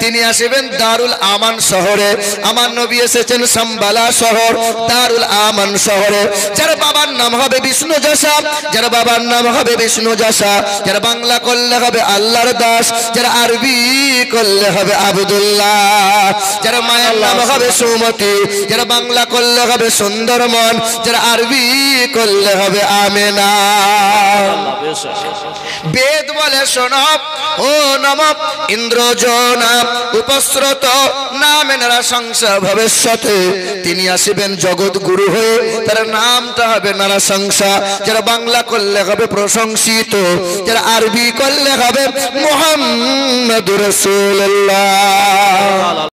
তিনি আসবেন দারুল আমান শহরে। আমার নবী এসেছেন সাম্বালা শহর, দারুল আমান শহরে। যার বাবার নাম হবে বিষ্ণু যশা যার বাবার নাম হবে বিষ্ণু যশা যার বাংলা করলে হবে আল্লাহর দাস, যার আরবি করলে হবে আবদুল্লাহ। যার মায়ের নাম হবে সুমতি, যার বাংলা করলে হবে সুন্দরমন, যার আরবি করলে হবে আমেনা। বেদ বলে শোনব ও নম, ইন্দ্রজনা, উপস্রত, নামে নারা সংসার ভবিষ্যতে। তিনি আসিবেন জগৎ গুরু হয়ে, তার নামটা হবে নারা সংসার যারা বাংলা করলে হবে প্রশংসিত, যারা আরবি করলে হবে মোহাম্মদ রসুল্লাহ